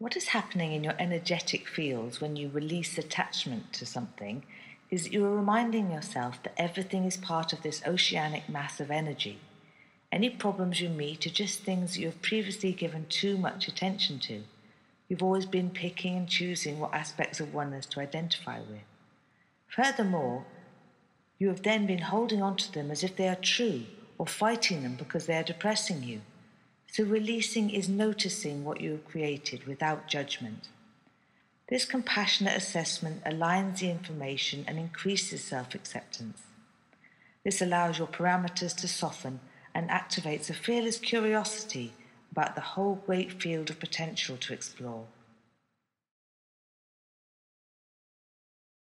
What is happening in your energetic fields when you release attachment to something is that you are reminding yourself that everything is part of this oceanic mass of energy. Any problems you meet are just things you have previously given too much attention to. You've always been picking and choosing what aspects of oneness to identify with. Furthermore, you have then been holding on to them as if they are true or fighting them because they are depressing you. So, releasing is noticing what you have created without judgment. This compassionate assessment aligns the information and increases self acceptance. This allows your parameters to soften and activates a fearless curiosity about the whole great field of potential to explore.